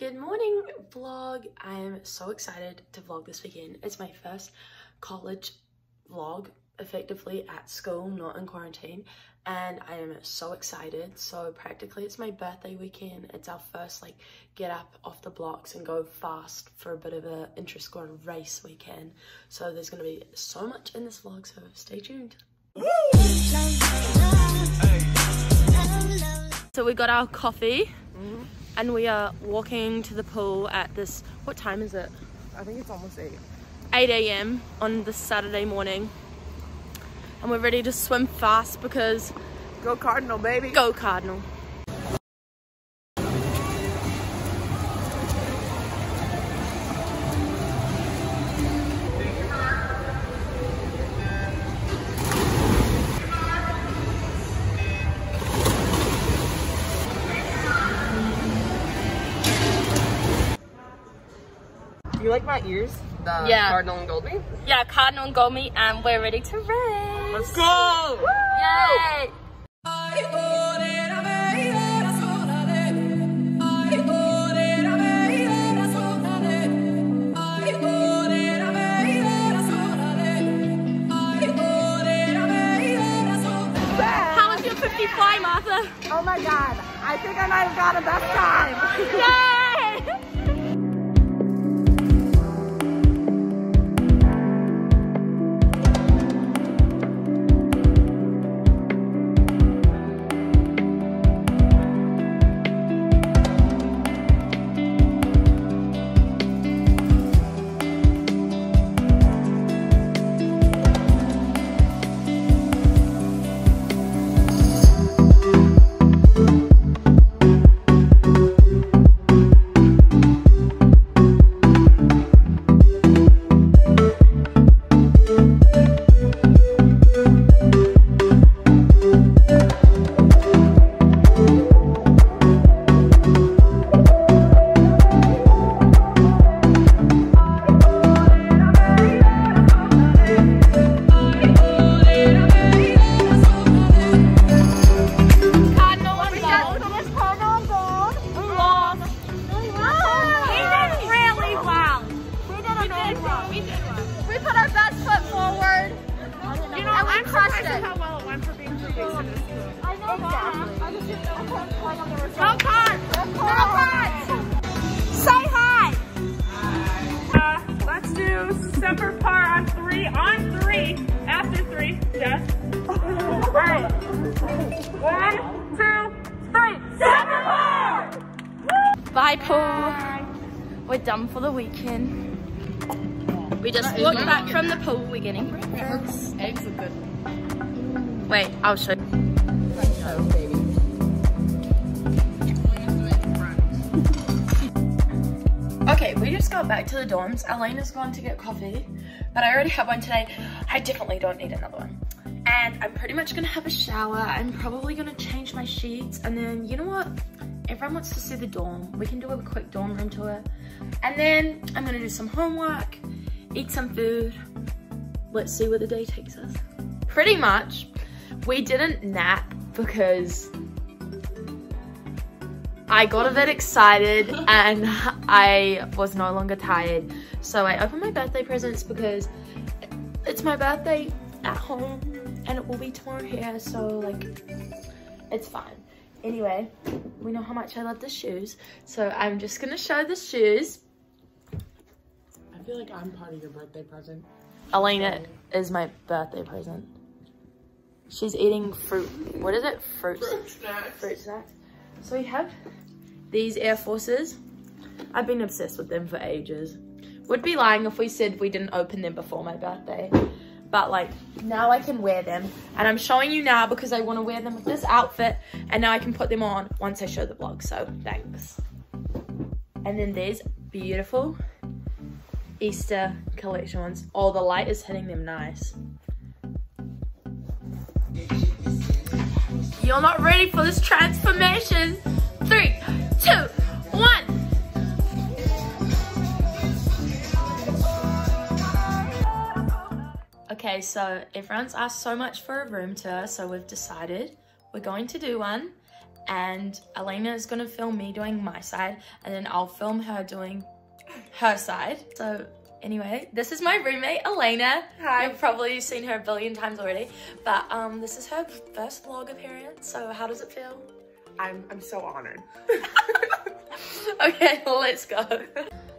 Good morning vlog. I'm so excited to vlog this weekend. It's my first college vlog effectively at school, not in quarantine. And I am so excited. So practically it's my birthday weekend. It's our first like get up off the blocks and go fast for a bit of a intra-squad race weekend. So there's gonna be so much in this vlog, so stay tuned. So we got our coffee mm-hmm. And we are walking to the pool at this what time is it I think it's almost 8. 8 a.m on this saturday morning and we're ready to swim fast because Go Cardinal, baby. go cardinal You like my ears? The Yeah. Cardinal and Goldie? yeah cardinal and gold meat and we're ready to race Let's go! yay how was your 50 fly martha Oh my god, I think I might have got a best time. yay Bye, pool. We're done for the weekend. We just walked back from the pool. We're getting breakfast. Eggs are good. Wait, I'll show you. baby. Okay, we just got back to the dorms. Elena's gone to get coffee, but I already have one today. I definitely don't need another one. And I'm pretty much gonna have a shower. I'm probably gonna change my sheets. And then, you know what? Everyone wants to see the dorm. We can do a quick dorm room tour. And then I'm gonna do some homework, eat some food. Let's see where the day takes us. Pretty much, we didn't nap because I got a bit excited and I was no longer tired. So I opened my birthday presents because it's my birthday at home and it will be tomorrow here. So like, it's fine. Anyway, we know how much I love the shoes. So I'm just gonna show the shoes. I feel like I'm part of your birthday present. Elena is my birthday present. She's eating fruit. What is it? Fruit. snacks. Fruit snacks. So we have these Air Forces. I've been obsessed with them for ages. Would be lying if we said we didn't open them before my birthday. But like now I can wear them and I'm showing you now because I want to wear them with this outfit and now I can put them on once I show the vlog. So thanks. And then these beautiful Easter collection ones. Oh, the light is hitting them nice. You're not ready for this transformation. Three, two, Okay, so everyone's asked so much for a room tour, so we've decided we're going to do one. and Elena is gonna film me doing my side and then I'll film her doing her side. So anyway, this is my roommate, Elena. Hi. You've probably seen her a billion times already, but um, this is her first vlog appearance. So how does it feel? I'm, I'm so honored. okay, let's go.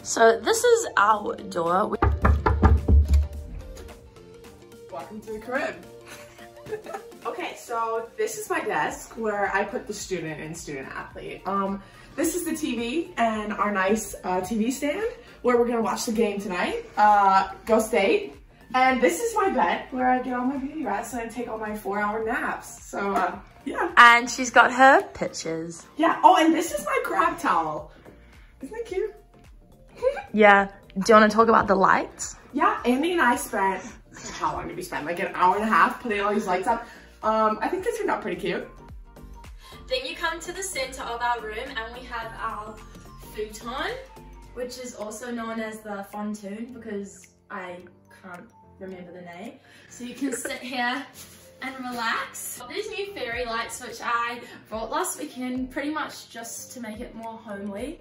So this is our door. Welcome to the crib. okay, so this is my desk where I put the student and student athlete. Um, this is the TV and our nice uh, TV stand where we're gonna watch the game tonight, uh, Go State. And this is my bed where I get all my beauty rest and I take all my four hour naps. So uh, yeah. and she's got her pictures. Yeah, oh, and this is my crab towel. Isn't that cute? Yeah. Do you want to talk about the lights? Yeah, Andie and I spent, how long did we spend? Like an hour and a half putting all these lights up. Um, I think they turned out pretty cute. Then you come to the center of our room and we have our futon, which is also known as the fontoon because I can't remember the name. So you can sit here and relax. These new fairy lights which I brought last weekend pretty much just to make it more homely.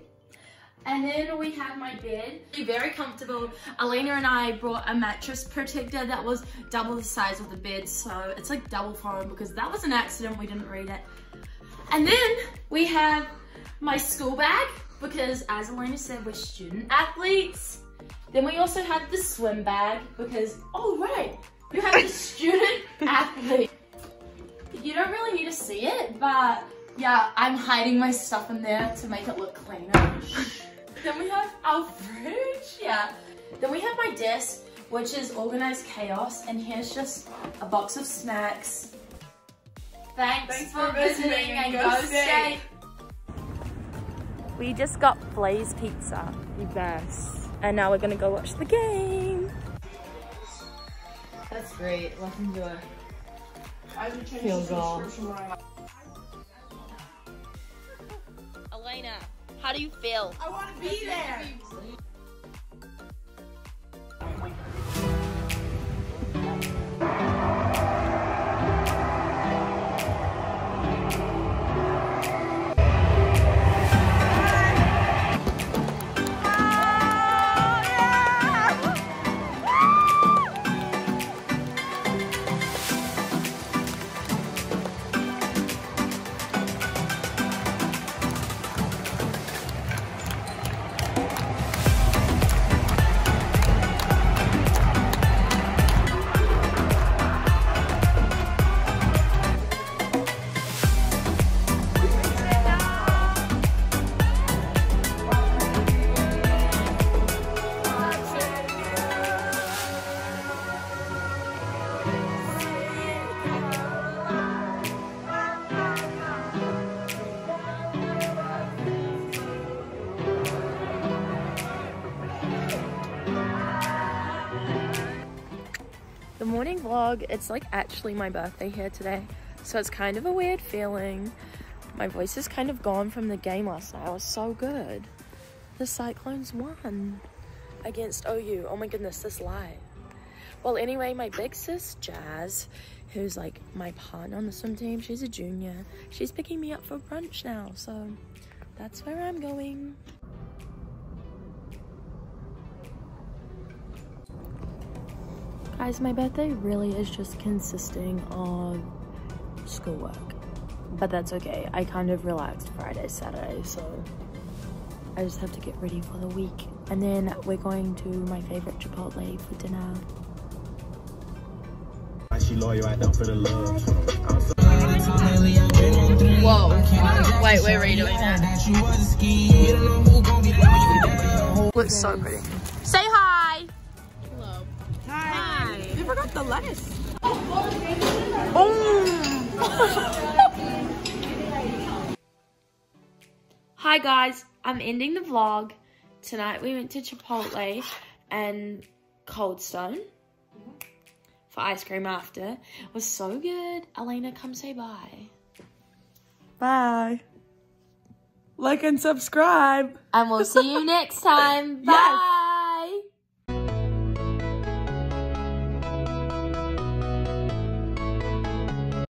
And then we have my bed. Very comfortable. Elena and I brought a mattress protector that was double the size of the bed. So it's like double foam because that was an accident. We didn't read it. And then we have my school bag because as Elena said, we're student athletes. Then we also have the swim bag because, oh right, you have the student athlete. You don't really need to see it, but yeah, I'm hiding my stuff in there to make it look cleaner. then we have our fridge, yeah. Then we have my desk, which is organized chaos, and here's just a box of snacks. Thanks, Thanks for, for visiting, visiting and and go, go state. State. We just got Blaze Pizza, The best. and now we're gonna go watch the game. That's great. Let's enjoy. I would change Field the goal. How do you feel? I want to be there. Vlog, it's like actually my birthday here today. So it's kind of a weird feeling. My voice is kind of gone from the game last night. I was so good. The Cyclones won against OU. Oh my goodness, this live. Well, anyway, my big sis, Jazz, who's like my partner on the swim team, she's a junior. She's picking me up for brunch now. So that's where I'm going. Guys, my birthday really is just consisting of schoolwork. But that's okay. I kind of relaxed Friday, Saturday, so I just have to get ready for the week. And then we're going to my favorite Chipotle for dinner. She loyal, I down for the love. Whoa. Wait, wait, redoing that. Looks so pretty. Say hi! You forgot the lettuce. Oh. Hi guys, I'm ending the vlog. Tonight we went to Chipotle and Cold Stone for ice cream after. It was so good. Elena, come say bye. Bye. Like and subscribe. And we'll see you next time. Bye. Yes.